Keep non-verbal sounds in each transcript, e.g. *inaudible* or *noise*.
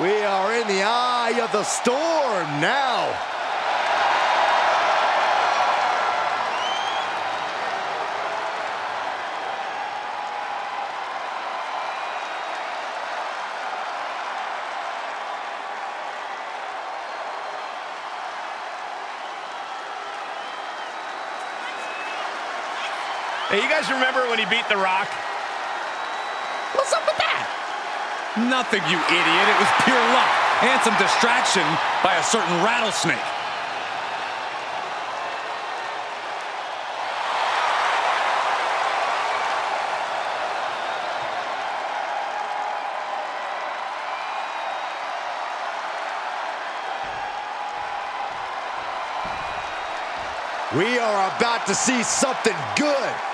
We are in the eye of the storm now. Hey, you guys remember when he beat The Rock? What's up with that? Nothing, you idiot. It was pure luck and some distraction by a certain rattlesnake. We are about to see something good.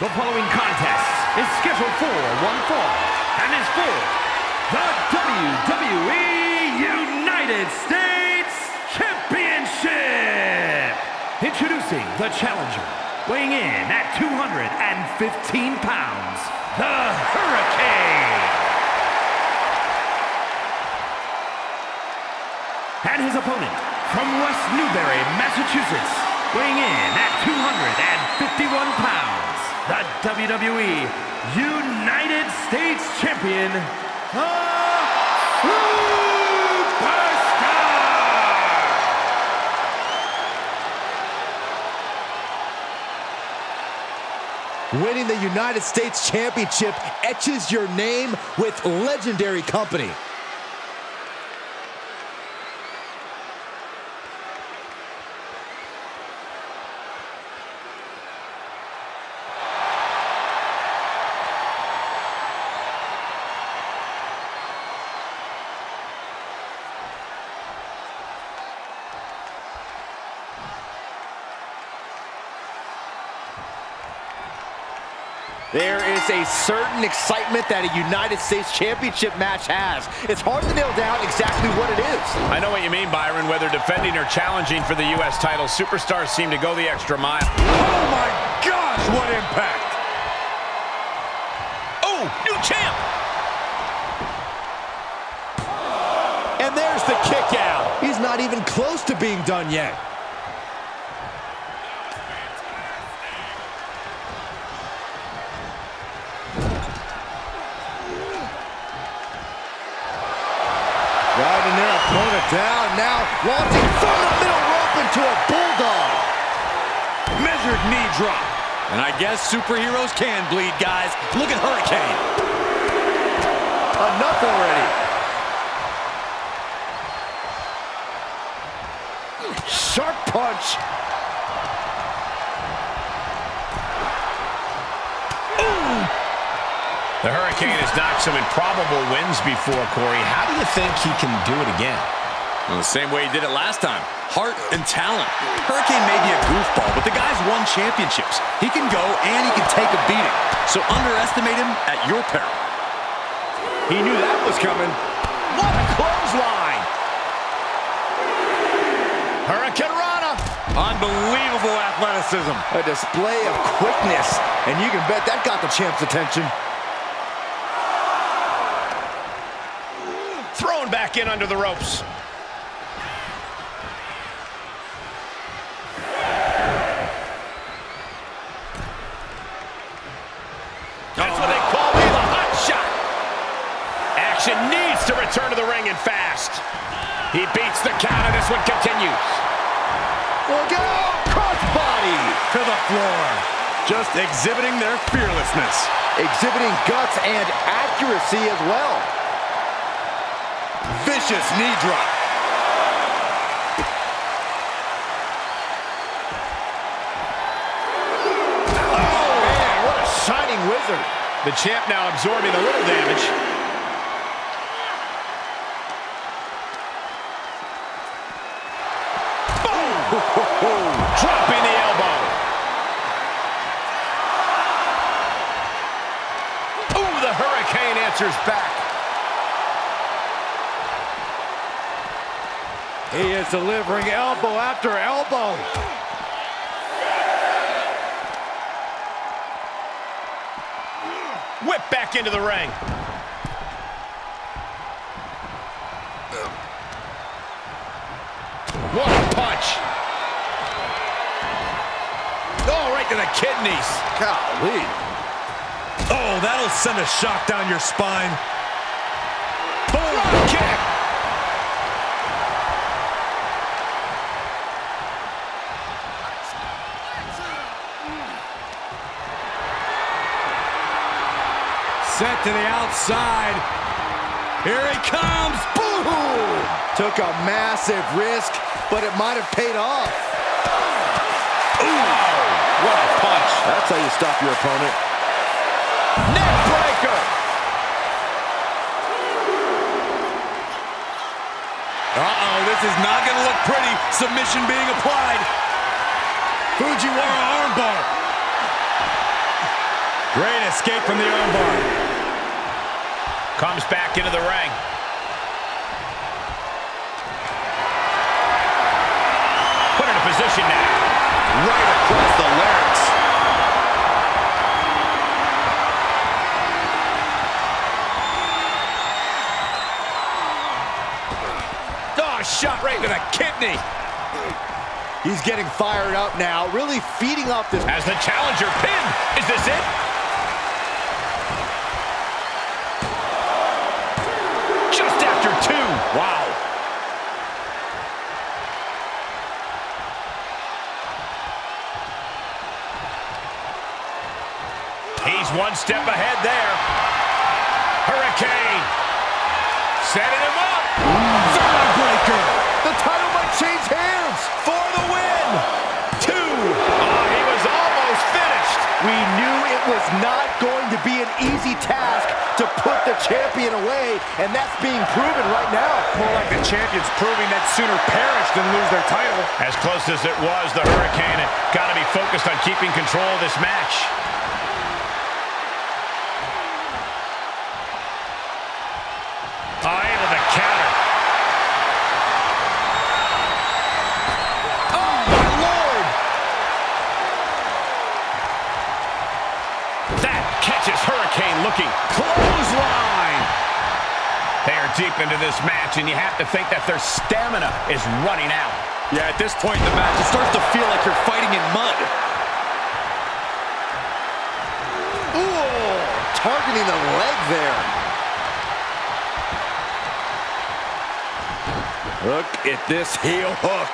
The following contest is scheduled for one fall and is for the WWE United States Championship. Introducing the challenger, weighing in at 215 pounds, the Hurricane. And his opponent from West Newbury, Massachusetts, weighing in at 251 pounds, the WWE United States Champion, the Superstar! Winning the United States Championship etches your name with legendary company. There is a certain excitement that a United States Championship match has. It's hard to nail down exactly what it is. I know what you mean, Byron. Whether defending or challenging for the U.S. title, superstars seem to go the extra mile. Oh my gosh, what impact! Oh, new champ! And there's the kick out. He's not even close to being done yet. Driving their opponent down now, launching from the middle rope into a bulldog. Measured knee drop. And I guess superheroes can bleed, guys. Look at Hurricane. Enough already. Sharp punch. The Hurricane has knocked some improbable wins before, Corey. How do you think he can do it again? Well, the same way he did it last time. Heart and talent. Hurricane may be a goofball, but the guy's won championships. He can go and he can take a beating. So underestimate him at your peril. He knew that was coming. What a clothesline. Hurricanrana. Unbelievable athleticism. A display of quickness, and you can bet that got the champ's attention. Back in under the ropes. That's what they call me the hot shot. Action needs to return to the ring and fast. He beats the count, and this one continues. Look out! Crossbody! To the floor. Just exhibiting their fearlessness. Exhibiting guts and accuracy as well. Vicious knee drop. Oh, man, what a shining wizard. The champ now absorbing a little damage. Boom! Oh, *laughs* dropping the elbow. Ooh, the Hurricane answers back. He is delivering elbow after elbow. Whip back into the ring. What a punch. Oh, right to the kidneys. Golly. Oh, that'll send a shock down your spine. Boom, kick. Set to the outside. Here he comes. Boom! Took a massive risk, but it might have paid off. Ooh, what a punch. That's how you stop your opponent. Neck breaker. Uh-oh, this is not going to look pretty. Submission being applied. Fujiwara armbar. Great escape from the armbar. Comes back into the ring. Put in a position now. Right across the larynx. Oh, shot right to the kidney. He's getting fired up now, really feeding off this. As the challenger pin. Is this it? Wow. He's one step ahead there. Hurricane. Setting him up. Breaker. The title might change hands. For the win. Two. Oh, he was almost finished. We knew it was not going to be an easy task to put the champion away, and that's being proven right now. More like the champions proving that sooner perish than lose their title. As close as it was, the Hurricane got to be focused on keeping control of this match. Deep into this match, and you have to think that their stamina is running out. Yeah, at this point in the match, it starts to feel like you're fighting in mud. Ooh, targeting the leg there. Look at this heel hook.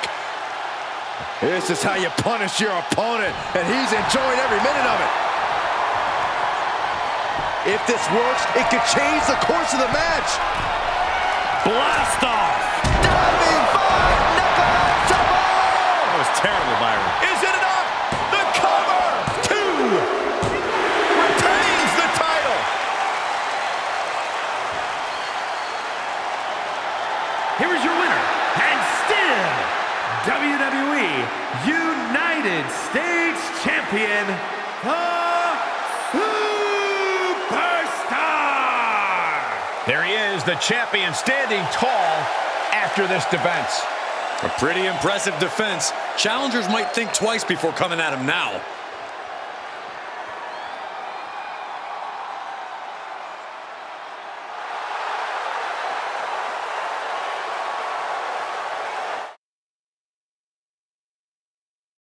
This is how you punish your opponent, and he's enjoying every minute of it. If this works, it could change the course of the match. Blast off. Diving five, knuckle That was terrible, Byron. Is it enough? The cover! Two! Retains the title! Here is your winner, and still WWE United States Champion, is, the champion standing tall after this defense. A pretty impressive defense. Challengers might think twice before coming at him now.